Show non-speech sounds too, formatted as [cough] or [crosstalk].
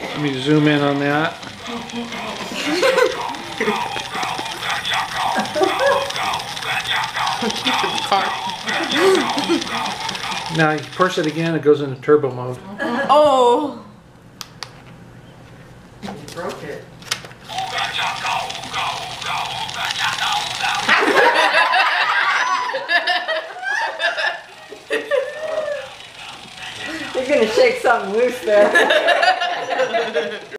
Let me zoom in on that. Now you push it again, it goes into turbo mode. Oh. You broke it. You're gonna shake something loose there. [laughs]